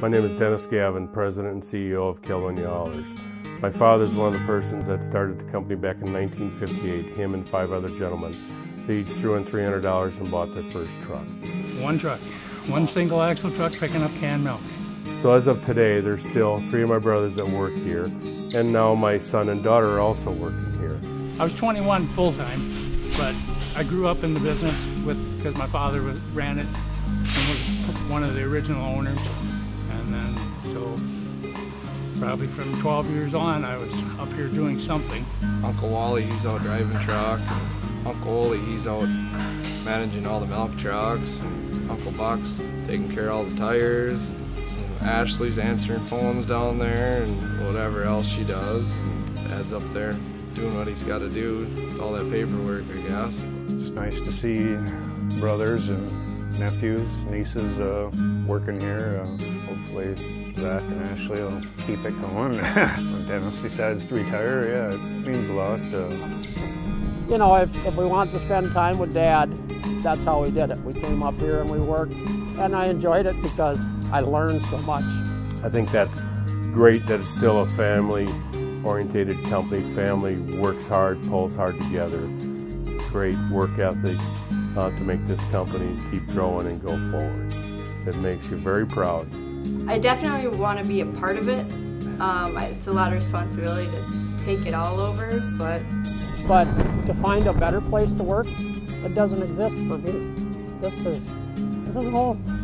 My name is Dennis Gavin, President and CEO of Caledonia Haulers. My father is one of the persons that started the company back in 1958. Him and five other gentlemen. They each threw in $300 and bought their first truck. One truck, one single axle truck picking up canned milk. So as of today, there's still three of my brothers that work here, and now my son and daughter are also working here. I was 21 full time, but I grew up in the business with because my father was, ran it and was one of the original owners, and then so probably from 12 years on, I was up here doing something. Uncle Wally, he's out driving truck. Uncle Ole, he's out managing all the milk trucks. And Uncle Buck's taking care of all the tires. And Ashley's answering phones down there and whatever else she does. And Dad's up there doing what he's got to do, all that paperwork, I guess. It's nice to see brothers and nephews, nieces uh, working here. Uh, hopefully Zach and Ashley will keep it going. when Dennis decides to retire, yeah, it means a lot. Uh, you know, if, if we wanted to spend time with Dad, that's how we did it. We came up here and we worked, and I enjoyed it because I learned so much. I think that's great that it's still a family orientated company. Family works hard, pulls hard together. Great work ethic uh, to make this company keep growing and go forward. It makes you very proud. I definitely want to be a part of it. Um, it's a lot of responsibility to take it all over, but but to find a better place to work, it doesn't exist for me. This is this is home.